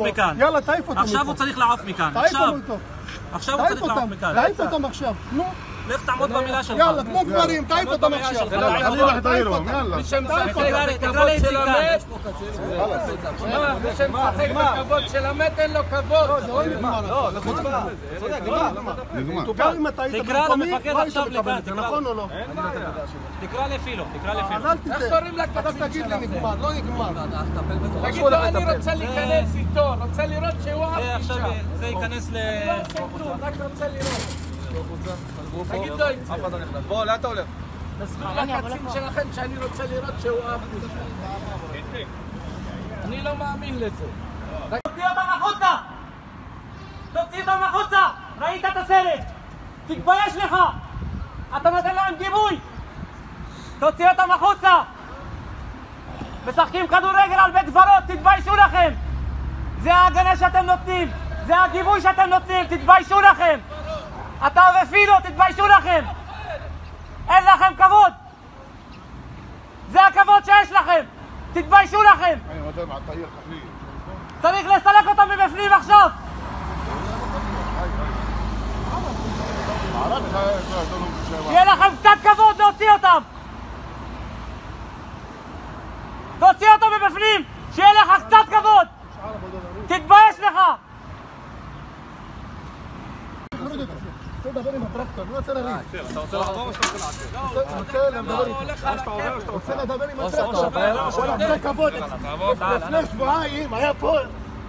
מכאן. יאללה, תעיף אותו עכשיו מפה. הוא צריך לעוף מכאן. תעיף עכשיו. אותו. עכשיו הוא צריך לעוף אותם, מכאן. תעיף אותם עכשיו. נו, לך תעמוד במילה שלך. יאללה, כמו גברים, תעיף אותם עכשיו. יאללה, אני הולך להעיר לו, יאללה. מי שמשחק תקרא תקרא בכבוד של המת, כאן. מה, מי שמשחק בכבוד של המת אין לו כבוד. גם אם אתה היית תקרא במקומי, לא היית מקבל את זה, תקרא. נכון או לא? תקרא לפילו, תקרא לפילו. אז אל איך תיתן. קוראים לקצין תגיד לי נגמר, לא נגמר. תגיד לו, אני רוצה להיכנס איתו, רוצה לראות שהוא זה עכשיו, משם. זה ייכנס ל... לא עושה כלום, רק רוצה לראות. תגיד לו את זה. בוא, לאן אתה הולך? תסביר לקצין שלכם שאני רוצה לראות שהוא עף משם. אני לא מאמין לזה. תוציא אותם החוצה! תוציא אותם החוצה! ראית את הסרט! תתבייש לך! אתה נותן להם גיבוי! תוציא אותם החוצה! משחקים כדורגל על בית קברות, תתביישו לכם! זה ההגנה שאתם נותנים! זה הגיבוי שאתם נותנים, תתביישו לכם! אתה ופילו, תתביישו לכם! אין לכם כבוד! זה הכבוד שיש לכם! תתביישו לכם! צריך לסלק אותם מבפנים עכשיו! שיהיה לכם קצת כבוד להוציא אותם! תוציא אותם מבפנים! שיהיה לך קצת כבוד! תתבייש לך! רוצה לדבר עם הטרקטור, לא רוצה לריב. אתה רוצה לעבור או שאתה רוצה לדבר עם הטרקטור. זה כבוד. לפני שבועיים היה פה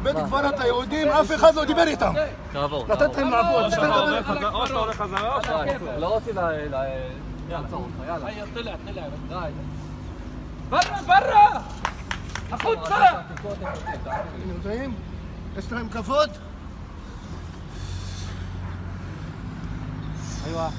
בית קברת היהודים, אף אחד לא דיבר איתם. תעבור. לתת להם לעבוד. או שאתה הולך חזרה או שאתה רוצה. לא רוצים לעצור אותך, יאללה. יאללה, תלע, תלע. ברה, ברה! החוצה! יודעים? יש להם כבוד? 还有啊